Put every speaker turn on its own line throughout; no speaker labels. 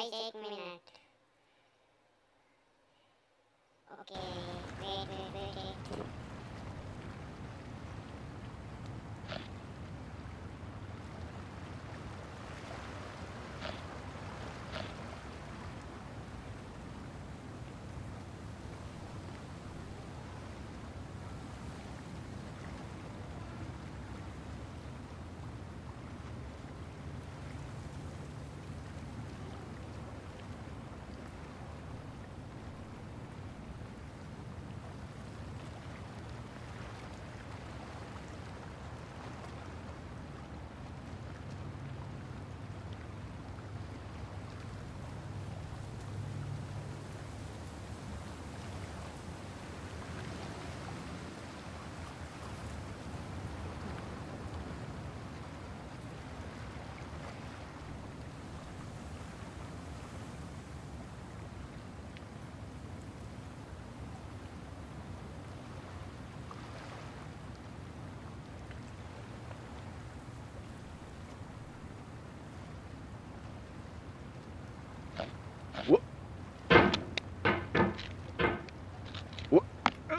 Basic Minute.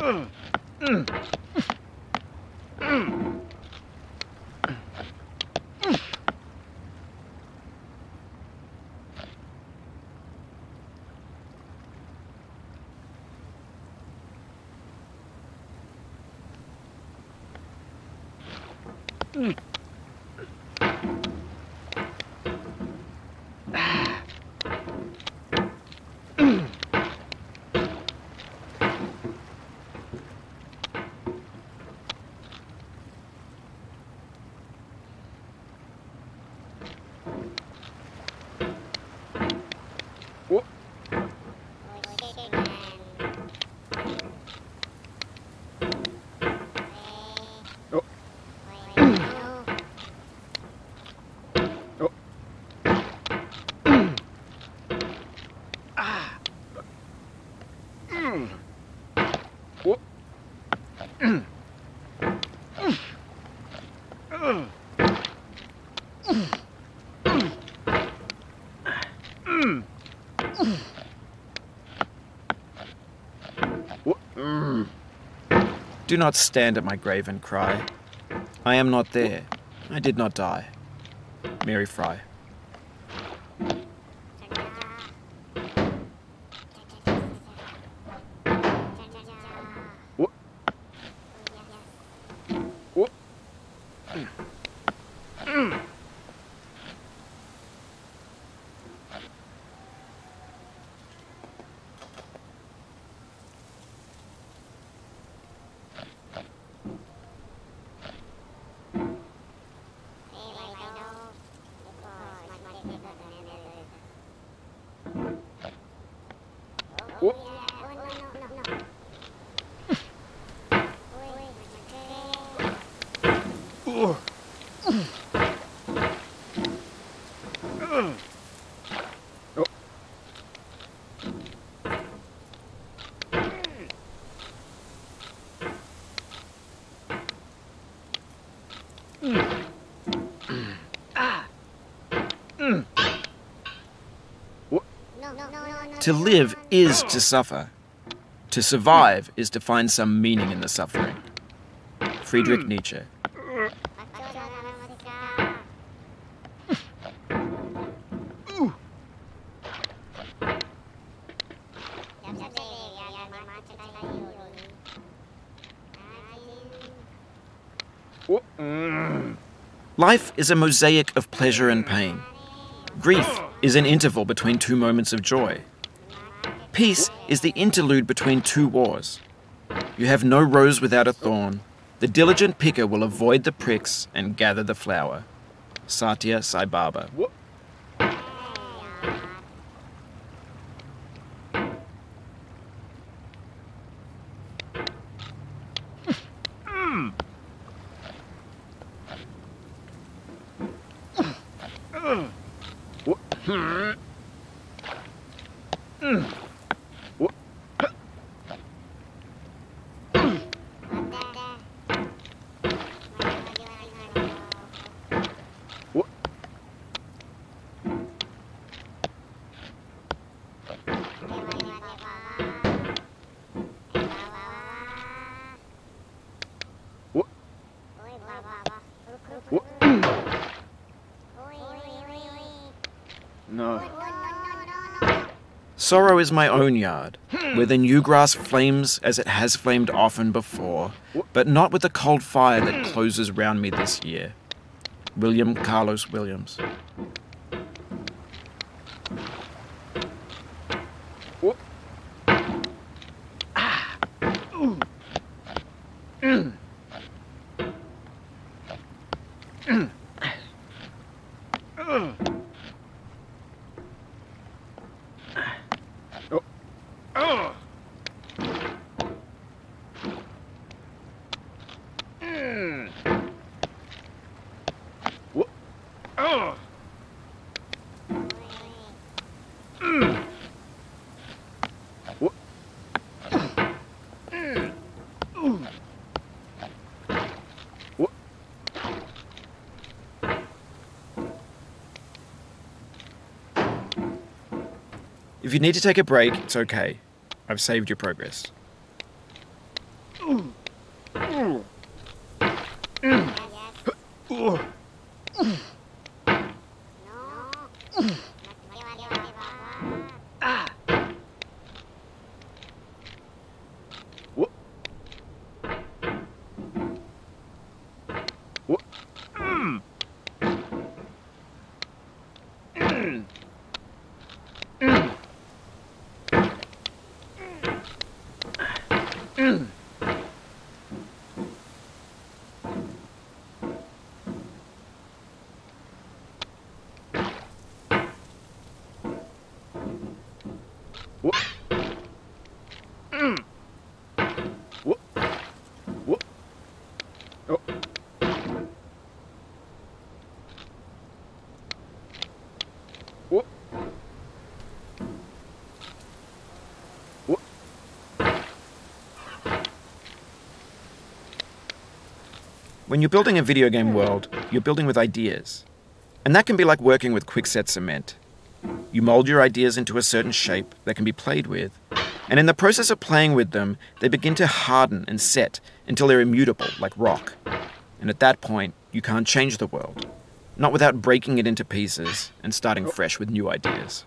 嗯。
嗯。
Do not stand at my grave and cry. I am not there. I did not die. Mary Frye. うん。To live is to suffer. To survive is to find some meaning in the suffering. Friedrich Nietzsche. Life is a mosaic of pleasure and pain. Grief is an interval between two moments of joy. Peace is the interlude between two wars. You have no rose without a thorn. The diligent picker will avoid the pricks and gather the flower. Satya Sai Baba.
No.
Sorrow is my own yard, hmm. where the new grass flames as it has flamed often before, but not with the cold fire that closes round me this year. William Carlos Williams. If you need to take a break, it's okay. I've saved your progress. When you're building a video game world, you're building with ideas. And that can be like working with quickset cement. You mold your ideas into a certain shape that can be played with, and in the process of playing with them, they begin to harden and set until they're immutable, like rock. And at that point, you can't change the world. Not without breaking it into pieces and starting fresh with new ideas.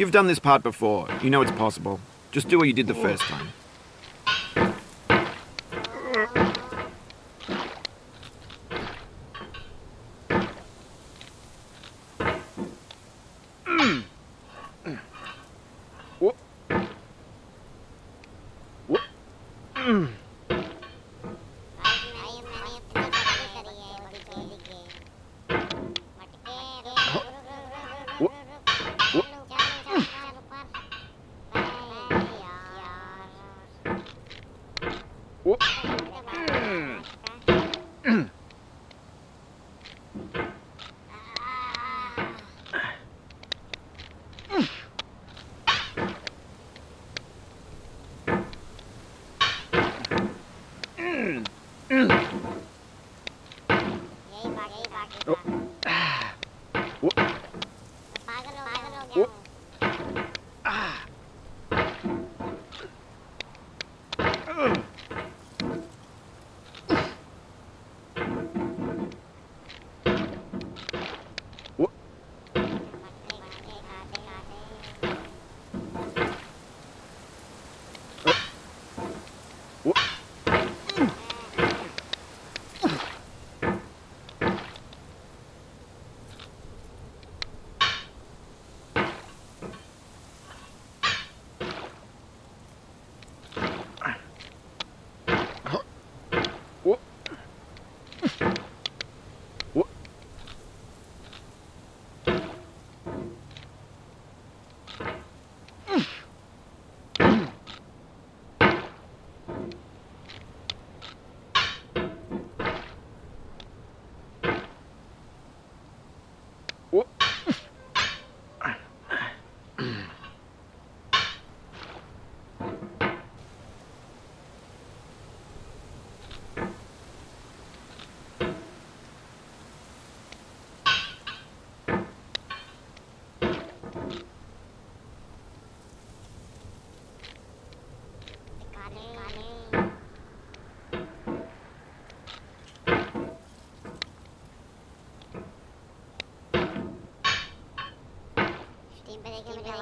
You've done this part before. You know it's possible. Just do what you did the first time.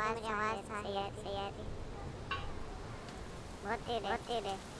आवाज़ की आवाज़ सही आती सही आती बहुत तेज है बहुत तेज है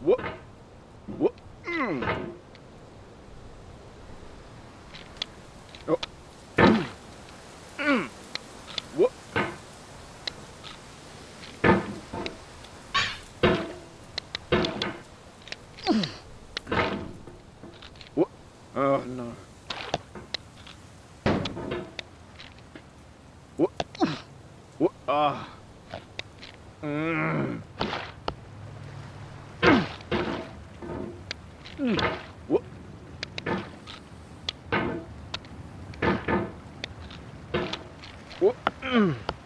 What? What? Mm. Mm.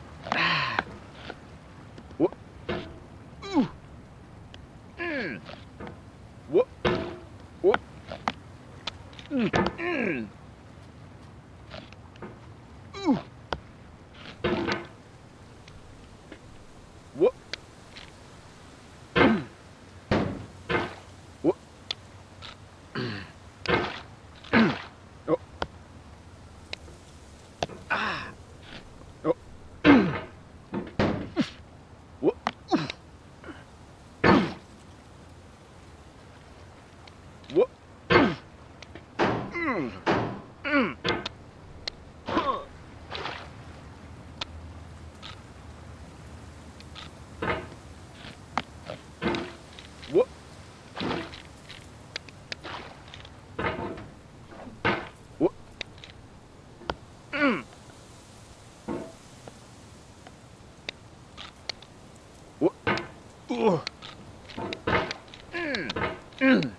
Mm.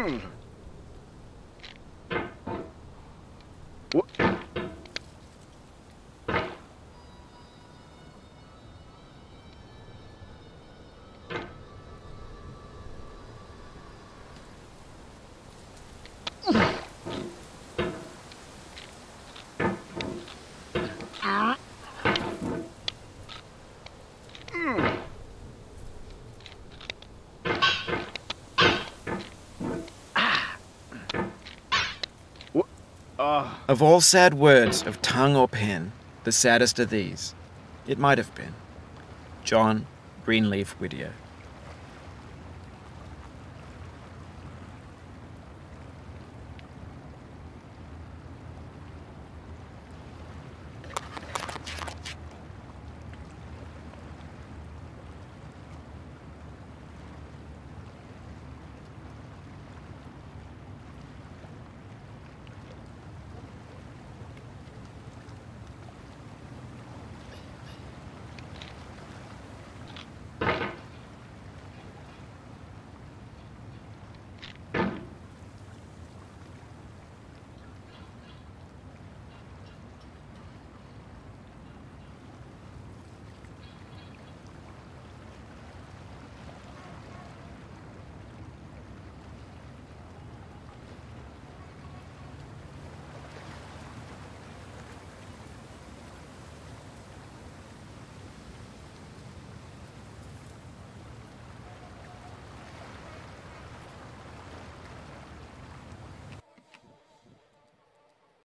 Hmm. Of all sad words of tongue or pen, the saddest are these. It might have been. John Greenleaf Whittier.